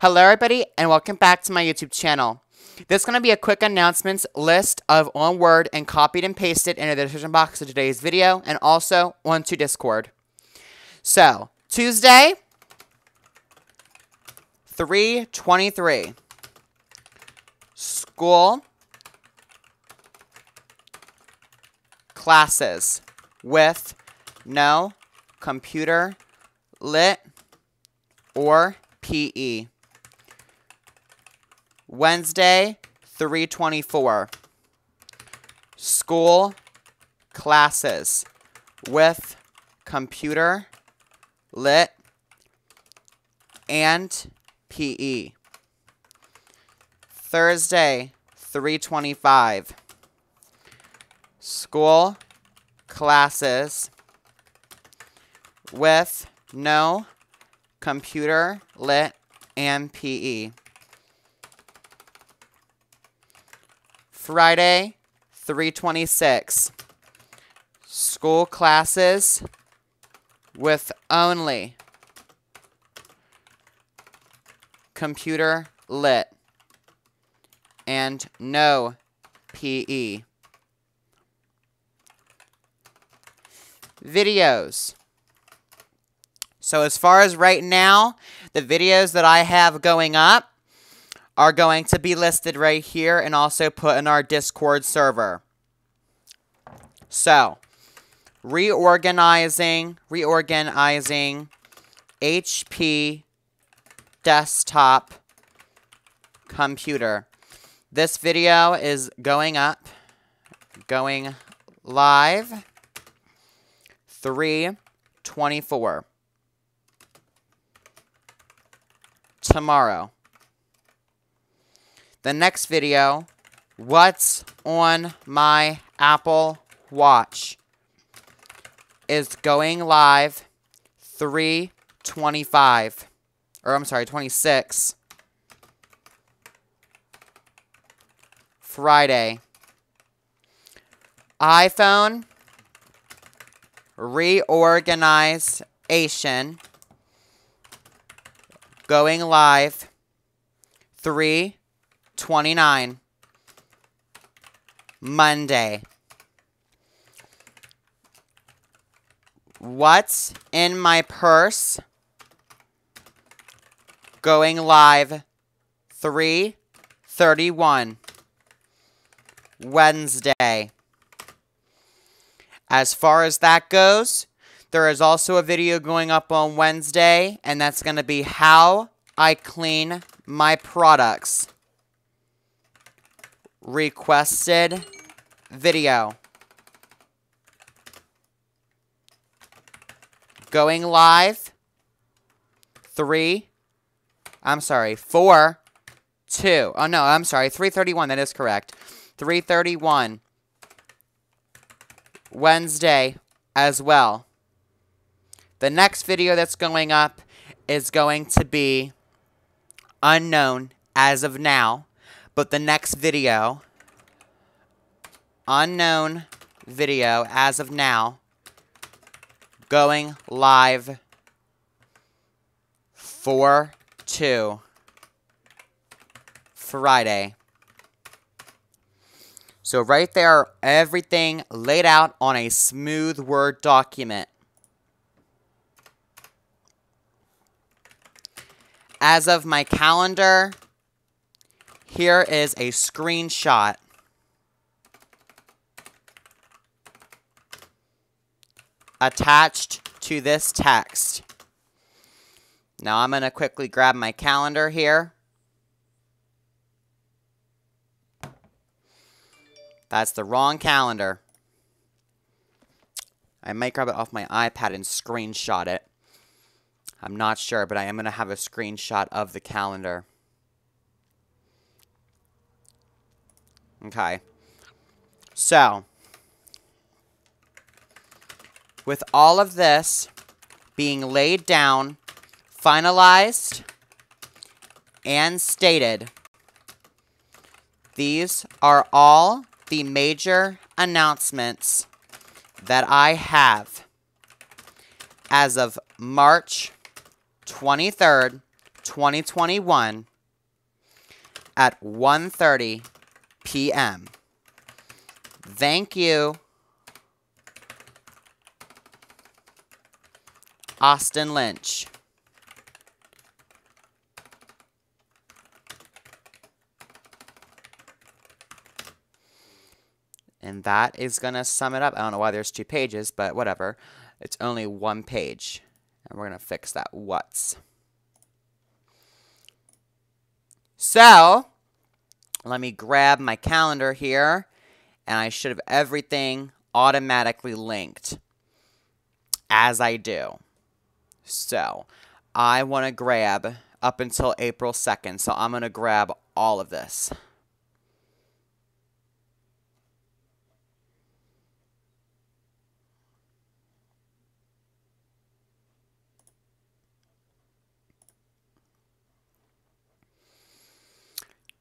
Hello everybody and welcome back to my YouTube channel. This is going to be a quick announcements list of on Word and copied and pasted into the description box of today's video and also onto Discord. So, Tuesday, 323. School classes with no computer lit or PE. Wednesday, 324. School classes with computer, lit, and PE. Thursday, 325. School classes with no computer, lit, and PE. Friday, 326. School classes with only computer lit and no PE. Videos. So as far as right now, the videos that I have going up are going to be listed right here and also put in our Discord server. So, reorganizing, reorganizing HP desktop computer. This video is going up, going live, 324. Tomorrow. The next video, what's on my Apple Watch, is going live 325. Or I'm sorry, 26. Friday. iPhone reorganization going live 329 Monday. What's in my purse? Going live 331 Wednesday. As far as that goes, there is also a video going up on Wednesday, and that's going to be how I clean my products. Requested video. Going live. Three. I'm sorry. Four. Two. Oh, no. I'm sorry. 331. That is correct. 331. Wednesday as well. The next video that's going up is going to be unknown as of now, but the next video, unknown video as of now, going live for 2 Friday. So right there, everything laid out on a smooth Word document. As of my calendar, here is a screenshot. attached to this text. Now I'm going to quickly grab my calendar here. That's the wrong calendar. I might grab it off my iPad and screenshot it. I'm not sure, but I am going to have a screenshot of the calendar. Okay. So, with all of this being laid down, finalized, and stated, these are all the major announcements that I have as of March 23rd, 2021 at 1.30 p.m. Thank you. Austinn Lynch. And that is going to sum it up. I don't know why there's two pages, but whatever. It's only one page. And we're going to fix that what's. So, let me grab my calendar here. And I should have everything automatically linked as I do. So, I want to grab up until April 2nd. So, I'm going to grab all of this.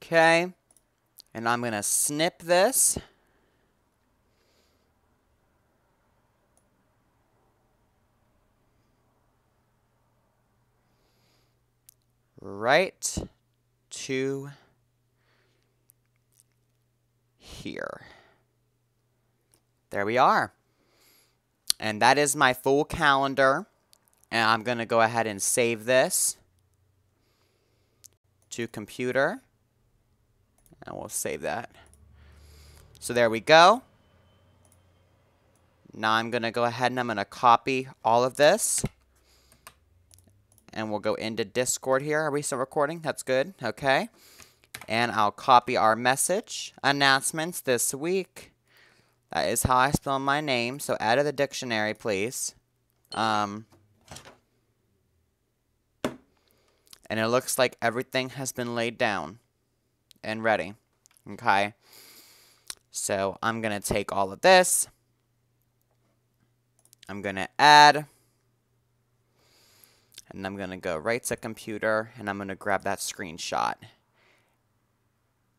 Okay. And I'm going to snip this. Right to here. There we are. And that is my full calendar. And I'm going to go ahead and save this to computer. And we'll save that. So there we go. Now I'm going to go ahead and I'm going to copy all of this. And we'll go into Discord here. Are we still recording? That's good. Okay. And I'll copy our message. Announcements this week. That is how I spell my name. So add to the dictionary, please. Um, and it looks like everything has been laid down and ready. Okay. So I'm going to take all of this. I'm going to add. And I'm going to go right to computer. And I'm going to grab that screenshot.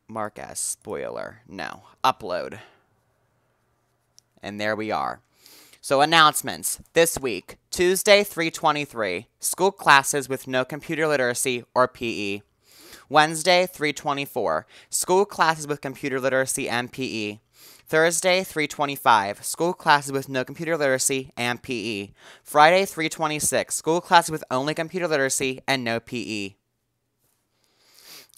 Mark as spoiler. No. Upload. And there we are. So announcements this week, Tuesday 323, school classes with no computer literacy or PE. Wednesday, 324, school classes with computer literacy and PE. Thursday, 325, school classes with no computer literacy and PE. Friday, 326, school classes with only computer literacy and no PE.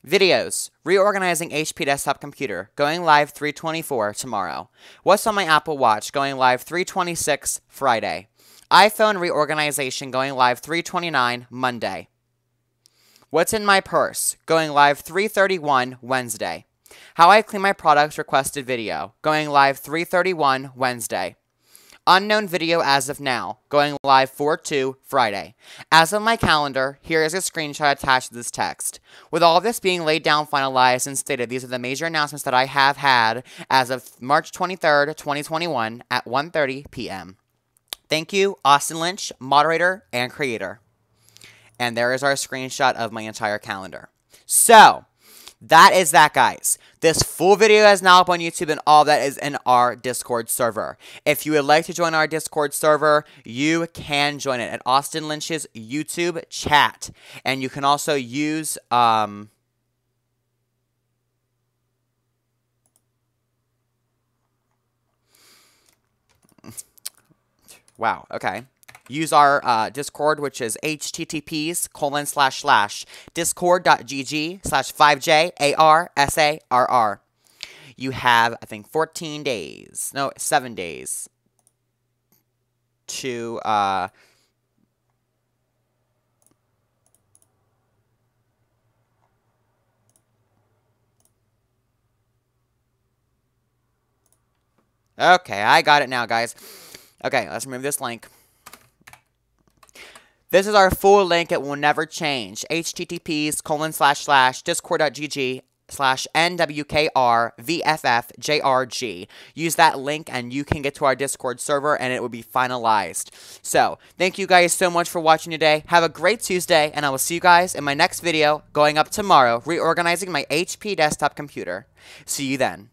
Videos. Reorganizing HP desktop computer. Going live 324 tomorrow. What's on my Apple Watch? Going live 326 Friday. iPhone reorganization going live 329 Monday. What's in my purse? Going live 331 Wednesday. How I clean my products requested video. Going live 331 Wednesday. Unknown video as of now. Going live 4-2 Friday. As of my calendar, here is a screenshot attached to this text. With all of this being laid down, finalized, and stated, these are the major announcements that I have had as of March 23rd, 2021 at 1.30 p.m. Thank you, Austinn Lynch, moderator and creator. And there is our screenshot of my entire calendar. So, that is that, guys. This full video is now up on YouTube and all that is in our Discord server. If you would like to join our Discord server, you can join it at Austinn Lynch's YouTube chat. And you can also use... Um, wow, okay use our uh, Discord, which is https colon slash slash discord.gg slash 5j-a-r-s-a-r-r. You have, I think, 14 days, no, 7 days to uh, Okay, I got it now, guys. Okay, let's remove this link. This is our full link. It will never change. https colon slash slash discord.gg slash NWKR Use that link and you can get to our Discord server and it will be finalized. So, thank you guys so much for watching today. Have a great Tuesday and I will see you guys in my next video going up tomorrow, reorganizing my HP desktop computer. See you then.